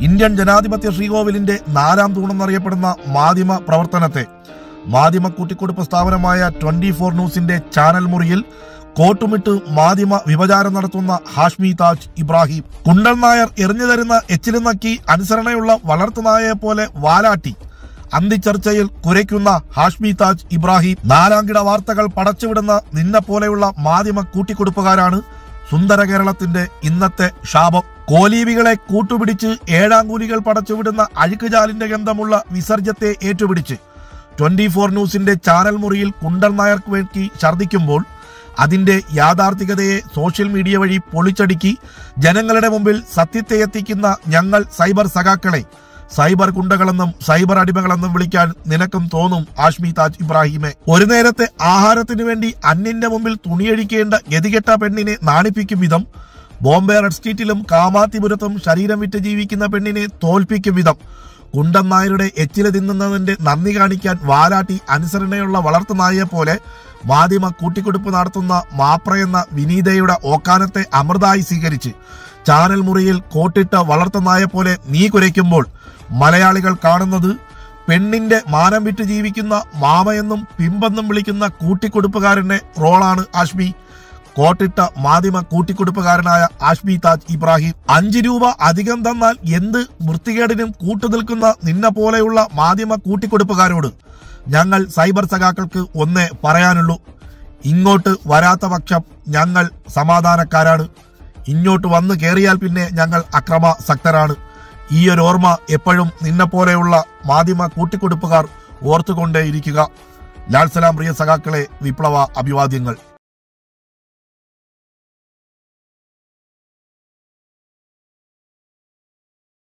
Indian ജനാധിപത്യ ശ്രീകോവിലിന്റെ നാലാം തൂണെന്നറിയപ്പെടുന്ന മാധ്യമ പ്രവർത്തനത്തെ മാധ്യമ കൂട്ടിക്കൊടുപ്പ് സ്ഥാപനമായ ട്വന്റി ഫോർ ന്യൂസിന്റെ ചാനൽ മുറിയിൽ കോട്ടുമിട്ട് മാധ്യമ വിഭചാരം നടത്തുന്ന ഹാഷ്മി താജ് ഇബ്രാഹിം. കുണ്ടൻ നായർ എറിഞ്ഞു തരുന്ന എച്ചിലും നക്കി അനുസരണയുള്ള വളർത്തുനായയെ പോലെ വാലാട്ടി അന്തിച്ചർച്ചയിൽ കുരയ്ക്കുന്ന ഹാഷ്മി താജ് ഇബ്രാഹിം. നാലാംകിട വാർത്തകൾ പടച്ചുവിടുന്ന നിന്നെ പോലെയുള്ള മാധ്യമ കൂട്ടിക്കൊടുപ്പുകാരാണ് സുന്ദര കേരളത്തിന്റെ ഇന്നത്തെ ശാപം. കോലീവികളെ കൂട്ടുപിടിച്ച് ഏഴാം കൂലികൾ പടച്ചുവിടുന്ന അഴുക്കുചാലിന്റെ ഗന്ധമുള്ള വിസർജ്യത്തെ ഏറ്റുപിടിച്ച് ട്വന്റി ഫോർ ന്യൂസിന്റെ ചാനൽ മുറിയിൽ കുണ്ടൻ നായർക്ക് വേണ്ടി ഛർദിക്കുമ്പോൾ അതിന്റെ യാഥാർത്ഥികതയെ സോഷ്യൽ മീഡിയ വഴി പൊളിച്ചടുക്കി ജനങ്ങളുടെ മുമ്പിൽ സത്യത്തെ എത്തിക്കുന്ന ഞങ്ങൾ സൈബർ സഖാക്കളെ. സൈബർ കുണ്ടകളെന്നും സൈബർ അടിമകളെന്നും വിളിക്കാൻ നിനക്കും തോന്നും ആഷ്മി താജ് ഇബ്രാഹിമെ. ഒരു നേരത്തെ ആഹാരത്തിനു വേണ്ടി അന്യന്റെ മുമ്പിൽ തുണിയഴിക്കേണ്ട ഗതികെട്ട പെണ്ണിനെ നാണിപ്പിക്കും വിധം ബോംബെ റെഡ് സ്ട്രീറ്റിലും കാമാത്തിപുരത്തും ശരീരം വിറ്റ് ജീവിക്കുന്ന പെണ്ണിനെ തോൽപ്പിക്കും വിധം. കുണ്ടൻ നായരുടെ എച്ചില തിന്നുന്നതിന്റെ നന്ദി കാണിക്കാൻ വാലാട്ടി അനുസരണയുള്ള വളർത്തുനായയെ പോലെ മാധ്യമ കൂട്ടിക്കൊടുപ്പ് നടത്തുന്ന മാപ്ര എന്ന വിനീതയുടെ ഓക്കാനത്തെ അമൃതായി സ്വീകരിച്ച് ചാനൽ മുറിയിൽ കോട്ടിട്ട വളർത്തുനായ പോലെ നീ കുരയ്ക്കുമ്പോൾ മലയാളികൾ കാണുന്നത് പെണ്ണിന്റെ മാനം വിറ്റ് ജീവിക്കുന്ന മാമയെന്നും പിമ്പെന്നും വിളിക്കുന്ന കൂട്ടിക്കൊടുപ്പുകാരന്റെ റോളാണ് ആഷ്മി. കോട്ടിട്ട മാധ്യമ കൂട്ടിക്കൊടുപ്പുകാരനായ ആഷ്മി താജ് ഇബ്രാഹിം. അഞ്ച് രൂപ അധികം തന്നാൽ എന്ത് വൃത്തികേടിനും കൂട്ടുനിൽക്കുന്ന നിന്നെ പോലെയുള്ള മാധ്യമ കൂട്ടിക്കൊടുപ്പുകാരോട് ഞങ്ങൾ സൈബർ സഖാക്കൾക്ക് ഒന്നേ പറയാനുള്ളൂ. ഇങ്ങോട്ട് വരാത്ത പക്ഷം ഞങ്ങൾ സമാധാനക്കാരാണ്. ഇങ്ങോട്ട് വന്നു കയറിയാൽ പിന്നെ ഞങ്ങൾ അക്രമ അക്രമാസക്തരാണ്. ഈ ഒരു ഓർമ്മ എപ്പോഴും നിന്നെ പോലെയുള്ള മാധ്യമ കൂട്ടിക്കൊടുപ്പുകാർ ഓർത്തുകൊണ്ടേയിരിക്കുക. ലാൽ സലാം പ്രിയ സഖാക്കളെ വിപ്ലവ അഭിവാദ്യങ്ങൾ.